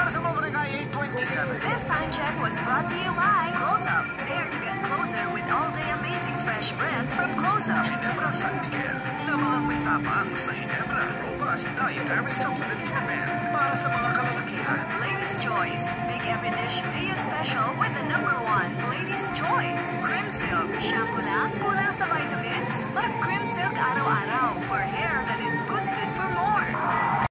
Para sa 827. This time check was brought to you by Close Up. Dare to get closer with all-day amazing fresh bread from Close Up. Ginebra San Miguel. Lamang ang may tapang sa Ginebra Robust Dietary Supplement for Men. Para sa mga kalalakihan. Ladies' Choice. Make every dish Maya special with the number one Ladies' Choice. Cream Silk. Shampoo lang? Kulang sa vitamins? Mag Cream Silk araw-araw